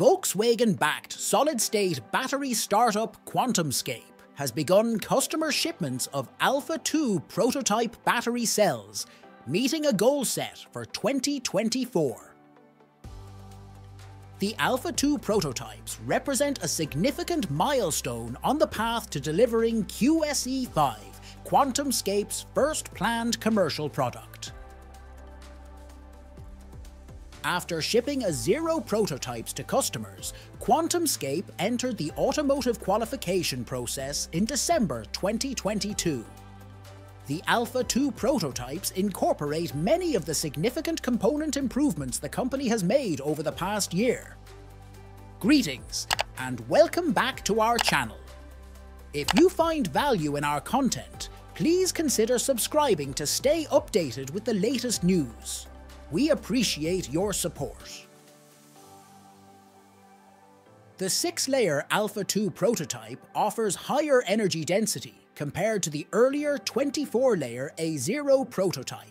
Volkswagen-backed solid-state battery startup QuantumScape has begun customer shipments of Alpha 2 prototype battery cells, meeting a goal set for 2024. The Alpha 2 prototypes represent a significant milestone on the path to delivering QSE-5, QuantumScape's first planned commercial product. After shipping A0 prototypes to customers, QuantumScape entered the automotive qualification process in December 2022. The Alpha 2 prototypes incorporate many of the significant component improvements the company has made over the past year. Greetings, and welcome back to our channel. If you find value in our content, please consider subscribing to stay updated with the latest news. We appreciate your support. The 6-layer Alpha 2 prototype offers higher energy density compared to the earlier 24-layer A0 prototype.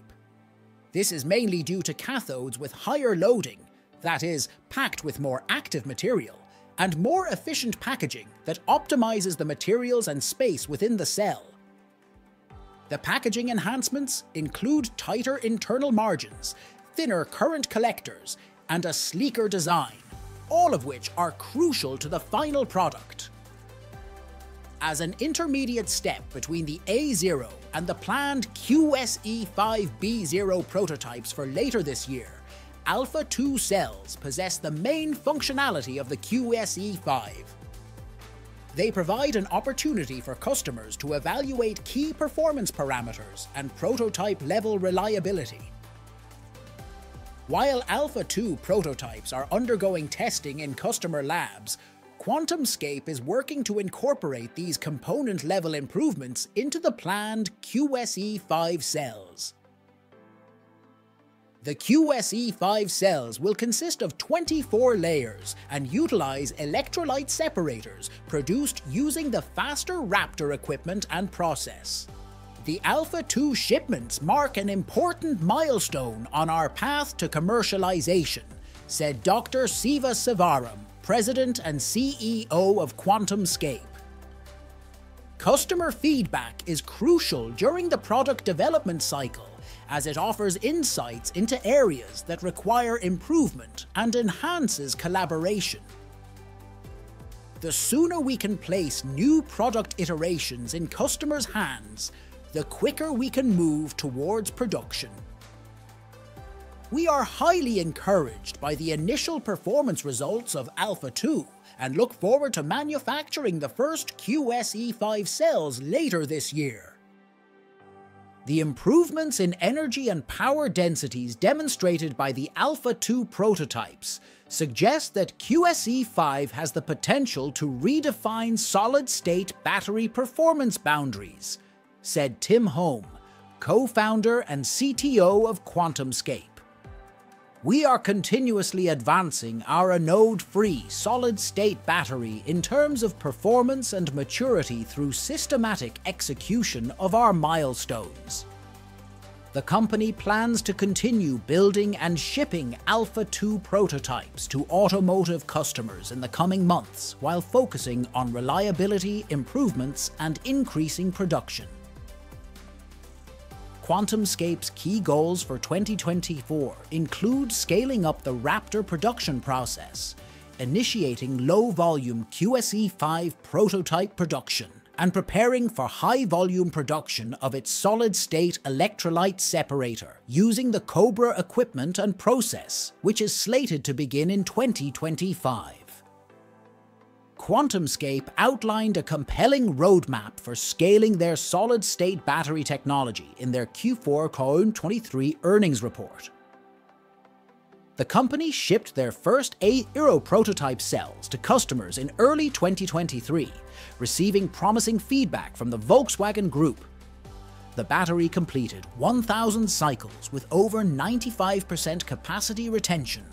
This is mainly due to cathodes with higher loading, that is, packed with more active material, and more efficient packaging that optimizes the materials and space within the cell. The packaging enhancements include tighter internal margins thinner current collectors, and a sleeker design, all of which are crucial to the final product. As an intermediate step between the A0 and the planned QSE5B0 prototypes for later this year, Alpha 2 cells possess the main functionality of the QSE5. They provide an opportunity for customers to evaluate key performance parameters and prototype level reliability, while Alpha 2 prototypes are undergoing testing in customer labs, QuantumScape is working to incorporate these component-level improvements into the planned QSE5 cells. The QSE5 cells will consist of 24 layers and utilize electrolyte separators produced using the faster Raptor equipment and process. The Alpha 2 shipments mark an important milestone on our path to commercialization, said Dr. Siva Sivaram, President and CEO of QuantumScape. Customer feedback is crucial during the product development cycle as it offers insights into areas that require improvement and enhances collaboration. The sooner we can place new product iterations in customers' hands, the quicker we can move towards production. We are highly encouraged by the initial performance results of Alpha 2 and look forward to manufacturing the first QSE5 cells later this year. The improvements in energy and power densities demonstrated by the Alpha 2 prototypes suggest that QSE5 has the potential to redefine solid-state battery performance boundaries, said Tim Holme, co-founder and CTO of QuantumScape. We are continuously advancing our anode-free solid-state battery in terms of performance and maturity through systematic execution of our milestones. The company plans to continue building and shipping Alpha 2 prototypes to automotive customers in the coming months while focusing on reliability improvements and increasing production. QuantumScape's key goals for 2024 include scaling up the Raptor production process, initiating low-volume QSE5 prototype production, and preparing for high-volume production of its solid-state electrolyte separator using the Cobra equipment and process, which is slated to begin in 2025. QuantumScape outlined a compelling roadmap for scaling their solid-state battery technology in their Q4 2023 earnings report. The company shipped their first A0 prototype cells to customers in early 2023, receiving promising feedback from the Volkswagen Group. The battery completed 1,000 cycles with over 95% capacity retention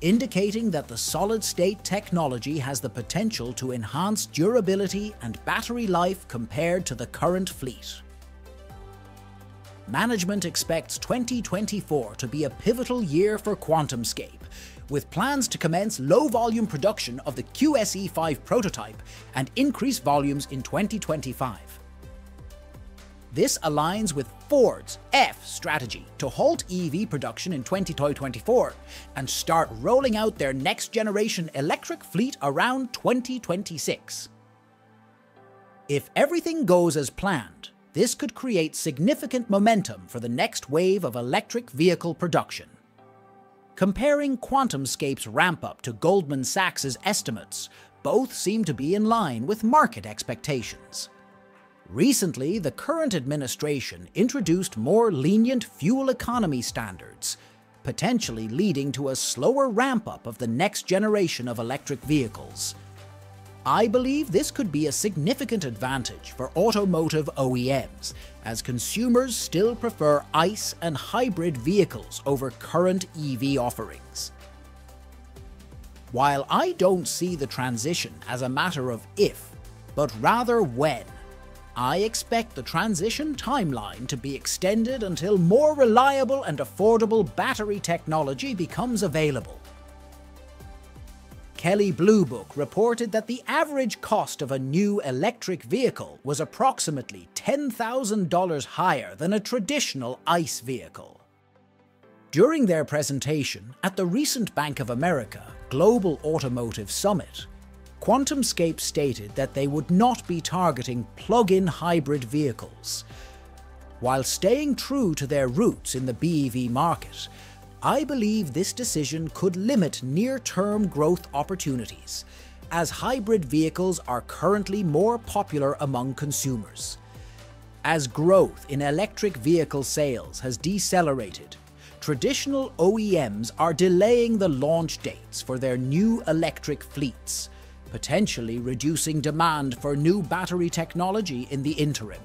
indicating that the solid-state technology has the potential to enhance durability and battery life compared to the current fleet. management expects 2024 to be a pivotal year for QuantumScape, with plans to commence low-volume production of the QSE-5 prototype and increase volumes in 2025. This aligns with Ford's F strategy to halt EV production in 2024 and start rolling out their next generation electric fleet around 2026. If everything goes as planned, this could create significant momentum for the next wave of electric vehicle production. Comparing QuantumScape's ramp up to Goldman Sachs' estimates, both seem to be in line with market expectations. Recently, the current administration introduced more lenient fuel economy standards, potentially leading to a slower ramp up of the next generation of electric vehicles. I believe this could be a significant advantage for automotive OEMs, as consumers still prefer ICE and hybrid vehicles over current EV offerings. While I don't see the transition as a matter of if, but rather when, I expect the transition timeline to be extended until more reliable and affordable battery technology becomes available. Kelley Blue Book reported that the average cost of a new electric vehicle was approximately $10,000 higher than a traditional ICE vehicle. During their presentation at the recent Bank of America Global Automotive Summit, QuantumScape stated that they would not be targeting plug-in hybrid vehicles. While staying true to their roots in the BEV market, I believe this decision could limit near-term growth opportunities, as hybrid vehicles are currently more popular among consumers. As growth in electric vehicle sales has decelerated, traditional OEMs are delaying the launch dates for their new electric fleets, potentially reducing demand for new battery technology in the interim.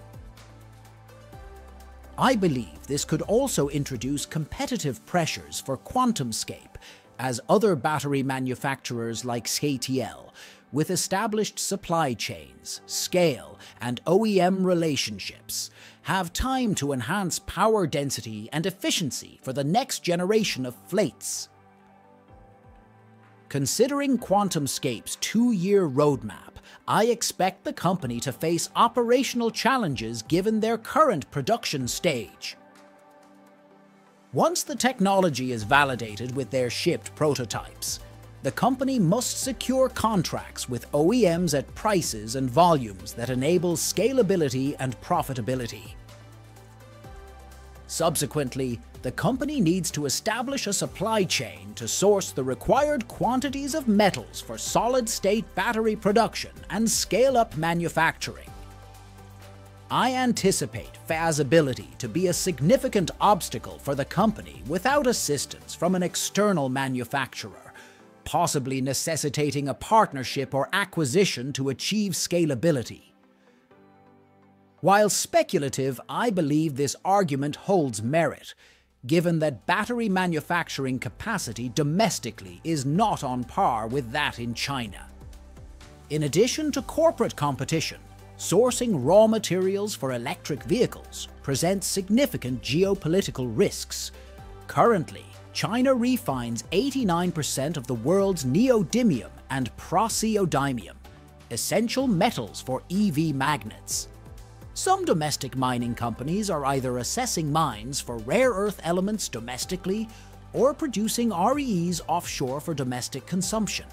I believe this could also introduce competitive pressures for QuantumScape as other battery manufacturers like CATL, with established supply chains, scale, and OEM relationships, have time to enhance power density and efficiency for the next generation of fleets. Considering QuantumScape's two-year roadmap, I expect the company to face operational challenges given their current production stage. Once the technology is validated with their shipped prototypes, the company must secure contracts with OEMs at prices and volumes that enable scalability and profitability. Subsequently, the company needs to establish a supply chain to source the required quantities of metals for solid-state battery production and scale up manufacturing. I anticipate feasibility to be a significant obstacle for the company without assistance from an external manufacturer, possibly necessitating a partnership or acquisition to achieve scalability. While speculative, I believe this argument holds merit, given that battery manufacturing capacity domestically is not on par with that in China. In addition to corporate competition, sourcing raw materials for electric vehicles presents significant geopolitical risks. Currently, China refines 89% of the world's neodymium and praseodymium, essential metals for EV magnets. Some domestic mining companies are either assessing mines for rare earth elements domestically or producing REEs offshore for domestic consumption.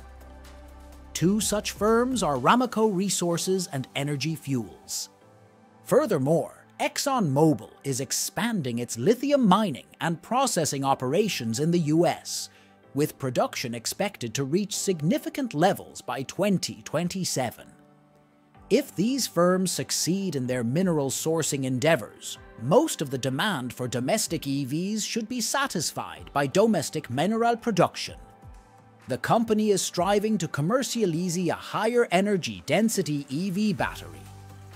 Two such firms are Ramaco Resources and Energy Fuels. Furthermore, ExxonMobil is expanding its lithium mining and processing operations in the US, with production expected to reach significant levels by 2027. If these firms succeed in their mineral sourcing endeavors, most of the demand for domestic EVs should be satisfied by domestic mineral production. The company is striving to commercialize a higher energy density EV battery,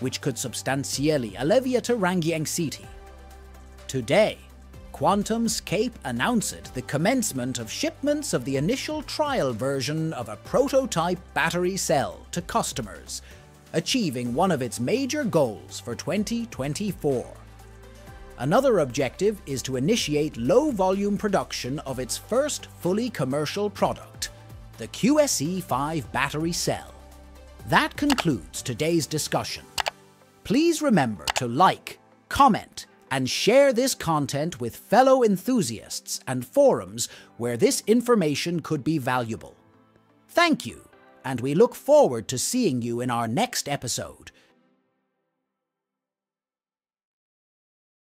which could substantially alleviate range anxiety. Today, QuantumScape announced the commencement of shipments of the initial trial version of a prototype battery cell to customers achieving one of its major goals for 2024. Another objective is to initiate low volume production of its first fully commercial product, the QSE 5 battery cell. That concludes today's discussion. Please remember to like, comment, and share this content with fellow enthusiasts and forums where this information could be valuable. Thank you, and we look forward to seeing you in our next episode